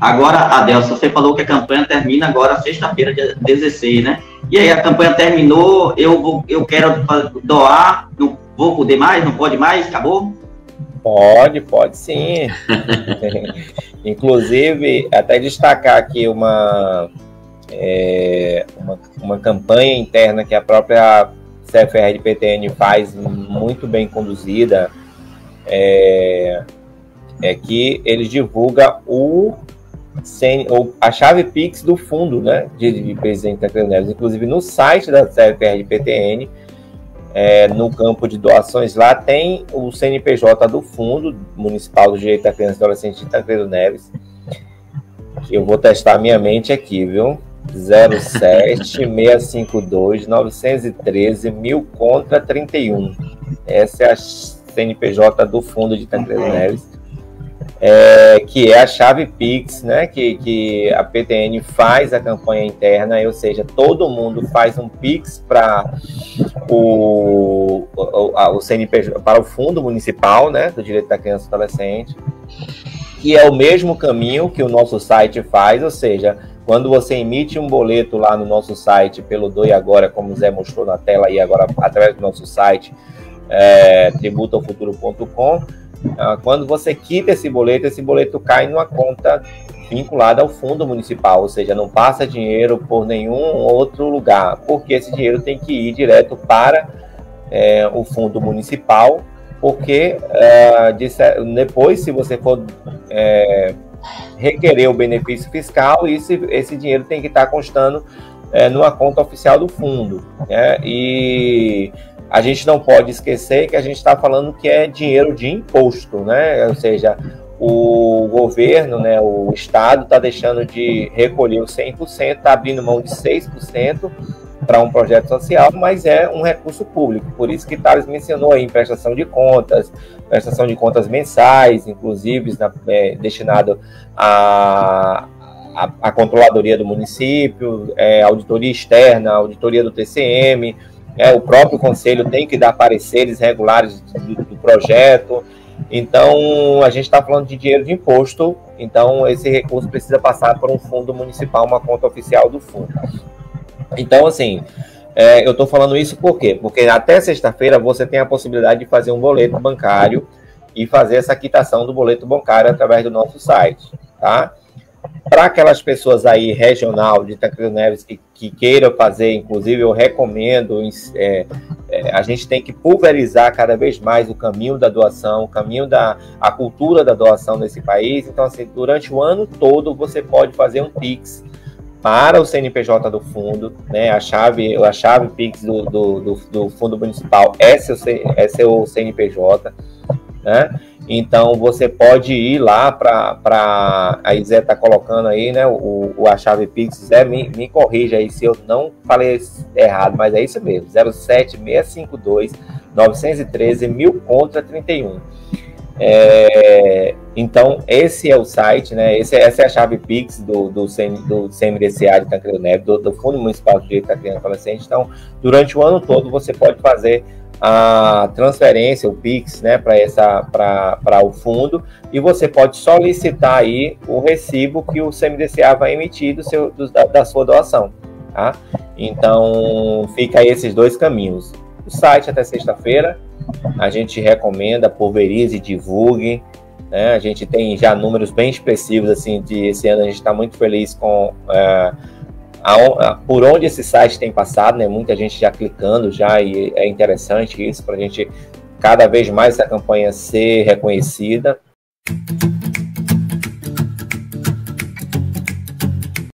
Agora, Adelson, você falou que a campanha termina agora sexta-feira, dia 16, né? E aí, a campanha terminou, eu, vou, eu quero doar, não vou poder mais, não pode mais, acabou? Pode, pode sim. Inclusive, até destacar aqui uma, é, uma, uma campanha interna que a própria CFR de PTN faz muito bem conduzida, é, é que ele divulga o, a chave Pix do fundo né, de, de Tancredo Neves. Inclusive no site da CFR de PTN, é, no campo de doações lá, tem o CNPJ do Fundo Municipal do Direito da Criança e Adolescente de Tancredo Neves. Eu vou testar minha mente aqui, viu? 07652 913 1000 contra 31. Essa é a CNPJ do fundo de Tancredo Neves, é, que é a chave Pix, né? Que, que a PTN faz a campanha interna, ou seja, todo mundo faz um Pix para o, o, o para o fundo municipal, né? Do direito da criança e adolescente, que é o mesmo caminho que o nosso site faz, ou seja, quando você emite um boleto lá no nosso site pelo Doi Agora, como o Zé mostrou na tela aí agora, através do nosso site, é, tributaofuturo.com, quando você quita esse boleto, esse boleto cai numa conta vinculada ao fundo municipal, ou seja, não passa dinheiro por nenhum outro lugar, porque esse dinheiro tem que ir direto para é, o fundo municipal, porque é, depois, se você for é, requerer o benefício fiscal, esse, esse dinheiro tem que estar constando é, numa conta oficial do fundo. Né? E a gente não pode esquecer que a gente está falando que é dinheiro de imposto, né? Ou seja, o governo, né, o Estado está deixando de recolher os 100%, está abrindo mão de 6% para um projeto social, mas é um recurso público. Por isso que Thales mencionou aí prestação de contas, prestação de contas mensais, inclusive na, é, destinado à a, a, controladoria do município, é, auditoria externa, auditoria do TCM, é, o próprio conselho tem que dar pareceres regulares do, do projeto. Então, a gente está falando de dinheiro de imposto, então esse recurso precisa passar por um fundo municipal, uma conta oficial do fundo. Então, assim, é, eu estou falando isso por quê? Porque até sexta-feira você tem a possibilidade de fazer um boleto bancário e fazer essa quitação do boleto bancário através do nosso site, tá? Para aquelas pessoas aí regional de Tancredo Neves que, que queiram fazer, inclusive eu recomendo, é, é, a gente tem que pulverizar cada vez mais o caminho da doação, o caminho da a cultura da doação nesse país. Então, assim, durante o ano todo você pode fazer um Pix para o CNPJ do fundo, né? A chave, a chave Pix do, do, do, do fundo municipal é seu, é seu CNPJ, né? Então você pode ir lá para. A Zé está colocando aí, né? O, o, a chave Pix. Zé, me, me corrija aí se eu não falei errado, mas é isso mesmo: 07652 913 1000 contra 31. É, então, esse é o site, né? Esse, essa é a chave Pix do, do, CM, do CMDCA de Tancredo Neves, do, do, Fundo Municipal de Direito Criança Adolescente. Então, durante o ano todo, você pode fazer a transferência, o Pix, né, para essa para o fundo e você pode solicitar aí o recibo que o CMDCA vai emitir do seu, do, da, da, sua doação, tá? Então, fica aí esses dois caminhos. O site até sexta-feira, a gente recomenda, pulverize, divulgue. Né? A gente tem já números bem expressivos, assim, de esse ano a gente está muito feliz com é, a, a, por onde esse site tem passado, né? Muita gente já clicando já e é interessante isso para a gente cada vez mais essa campanha ser reconhecida.